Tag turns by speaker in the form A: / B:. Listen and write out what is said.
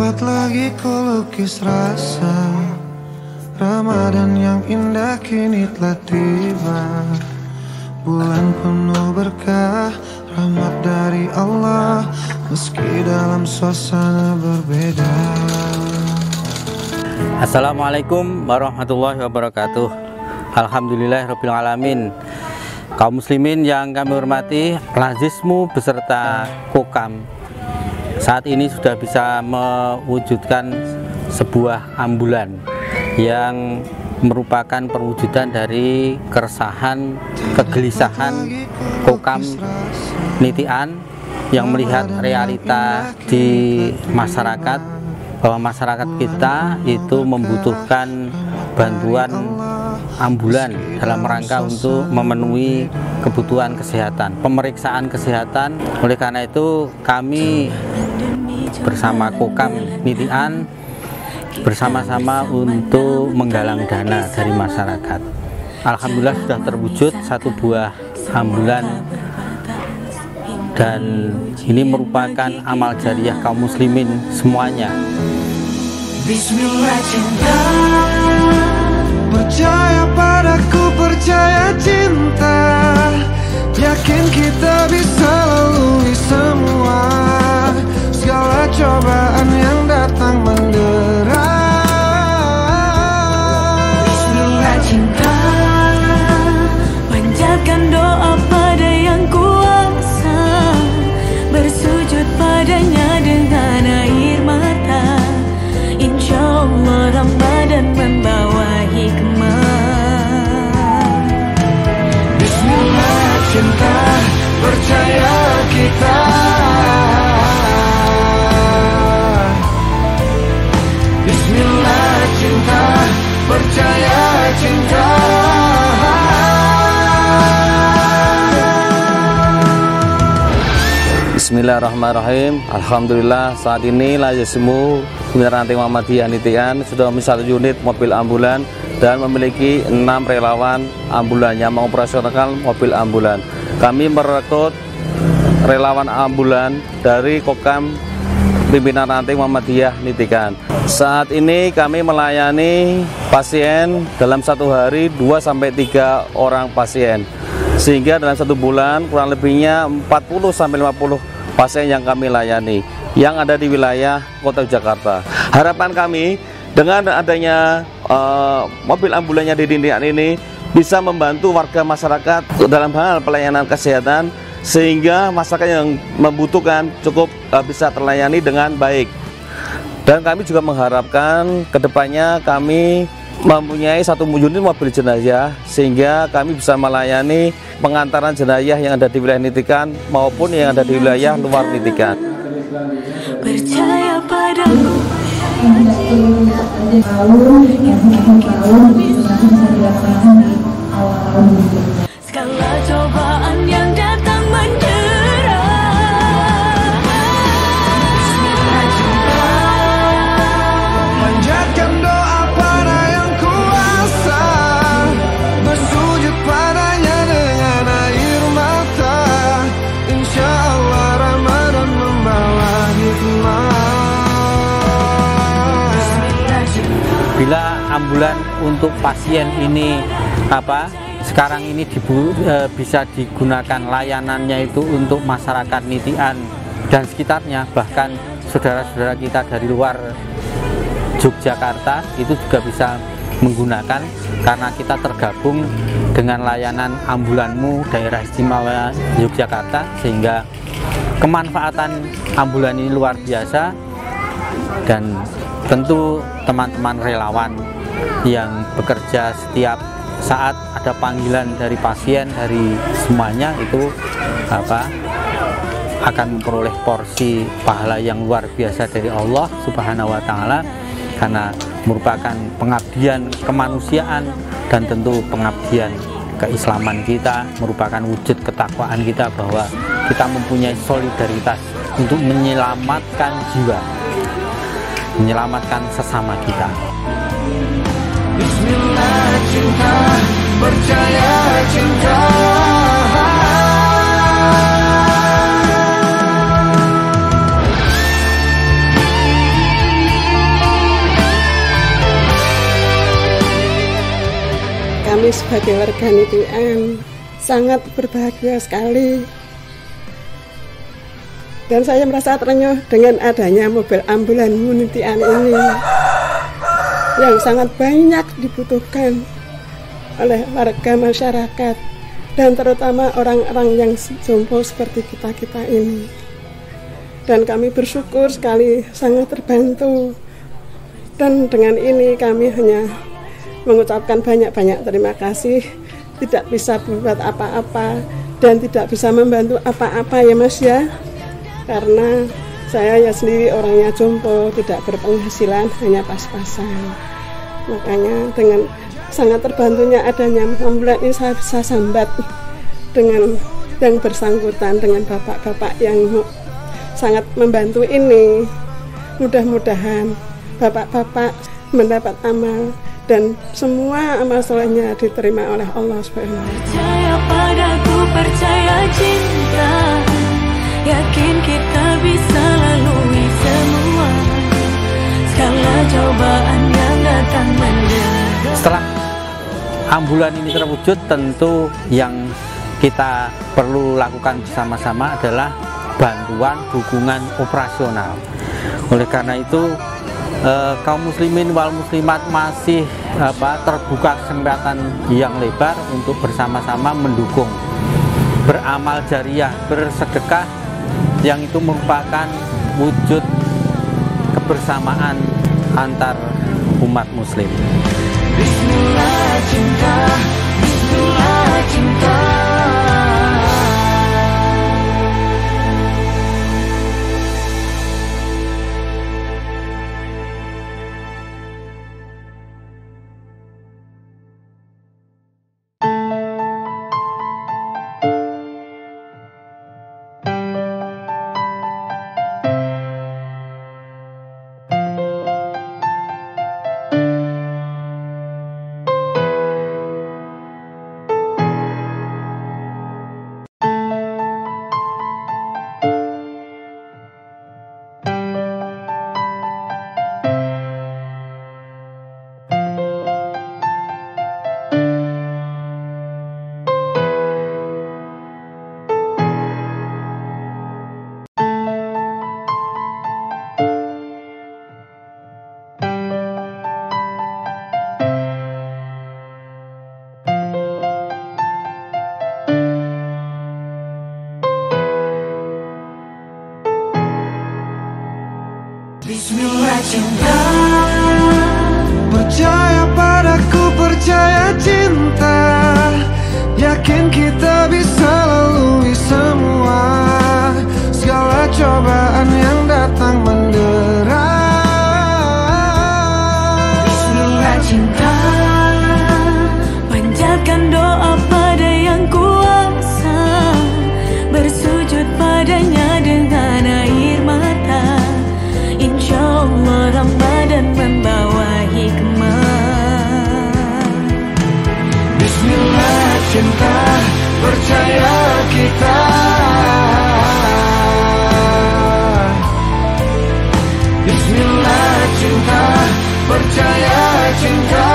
A: Saat lagi ku lukis rasa. Ramadan yang indah kini telah tiba. Bulan penuh berkah Rahmat dari Allah. Meski dalam suasana berbeda.
B: Assalamualaikum warahmatullahi wabarakatuh. Alhamdulillah Rabbil Alamin. Kaum muslimin yang kami hormati Lazismu beserta Kokam saat ini sudah bisa mewujudkan sebuah ambulan yang merupakan perwujudan dari keresahan, kegelisahan kokam nitian yang melihat realita di masyarakat bahwa masyarakat kita itu membutuhkan bantuan ambulan dalam rangka untuk memenuhi kebutuhan kesehatan, pemeriksaan kesehatan. Oleh karena itu kami bersama Kokam Nitian bersama-sama untuk menggalang dana dari masyarakat. Alhamdulillah sudah terwujud satu buah ambulan dan ini merupakan amal jariah kaum muslimin semuanya.
A: Bismillah cinta Percaya padaku, percaya cinta. Yakin kita bisa lalui semua Segala cobaan yang datang mendera
C: Bismillah cinta Panjatkan doa pada yang kuasa. Bersujud padanya dengan air mata. Insya Allah Ramadan membawa
D: Bismillahirrahmanirrahim Alhamdulillah saat ini Lazismu Bendera Ranting Muhammadiyah Nitian sudah memiliki satu unit mobil ambulan dan memiliki enam relawan ambulan yang mengoperasionalkan mobil ambulan. Kami merekrut relawan ambulan dari Kokam pimpinan ranting Muhammadiyah Nitikan. Saat ini kami melayani pasien dalam satu hari 2 sampai 3 orang pasien. Sehingga dalam satu bulan kurang lebihnya 40 sampai 50 pasien yang kami layani yang ada di wilayah Kota Jakarta. Harapan kami dengan adanya uh, mobil ambulannya di Dindian ini bisa membantu warga masyarakat dalam hal pelayanan kesehatan sehingga masyarakat yang membutuhkan cukup uh, bisa terlayani dengan baik. Dan kami juga mengharapkan ke depannya kami mempunyai satu unit mobil jenazah sehingga kami bisa melayani pengantaran jenazah yang ada di wilayah Nitikan maupun yang ada di wilayah luar Nitikan.
B: Ambulan untuk pasien ini apa sekarang ini dibu, e, bisa digunakan layanannya itu untuk masyarakat Nitian dan sekitarnya. Bahkan saudara-saudara kita dari luar Yogyakarta itu juga bisa menggunakan karena kita tergabung dengan layanan ambulanmu daerah istimewa Yogyakarta sehingga kemanfaatan ambulan ini luar biasa. Dan tentu teman-teman relawan yang bekerja setiap saat ada panggilan dari pasien dari semuanya itu apa akan memperoleh porsi pahala yang luar biasa dari Allah Subhanahu wa taala karena merupakan pengabdian kemanusiaan dan tentu pengabdian keislaman kita merupakan wujud ketakwaan kita bahwa kita mempunyai solidaritas untuk menyelamatkan jiwa menyelamatkan sesama kita
A: kami
E: sebagai warga NIPM sangat berbahagia sekali dan saya merasa terenyuh dengan adanya mobil ambulan Munitian ini yang sangat banyak dibutuhkan oleh warga masyarakat dan terutama orang-orang yang jompo seperti kita-kita ini. Dan kami bersyukur sekali sangat terbantu. Dan dengan ini kami hanya mengucapkan banyak-banyak terima kasih. Tidak bisa berbuat apa-apa dan tidak bisa membantu apa-apa ya Mas ya. Karena saya ya sendiri orangnya jompo, tidak berpenghasilan, hanya pas-pasan. Makanya dengan sangat terbantunya adanya ambulan ini saya bisa sambat dengan yang bersangkutan dengan bapak-bapak yang sangat membantu ini. Mudah-mudahan bapak-bapak mendapat amal dan semua amal solehnya diterima oleh Allah Subhanahu
C: Percaya padaku, percaya cinta. Yakin kita bisa
B: Setelah ambulan ini terwujud, tentu yang kita perlu lakukan bersama-sama adalah bantuan dukungan operasional. Oleh karena itu, eh, kaum muslimin wal muslimat masih apa, terbuka kesempatan yang lebar untuk bersama-sama mendukung beramal jariah, bersedekah yang itu merupakan wujud kebersamaan antar umat muslim.
A: Bismillah cinta Bismillah cinta Bismillah cinta Percaya Ramadan membawa hikmah Bismillah cinta percaya kita. Bismillah cinta percaya cinta.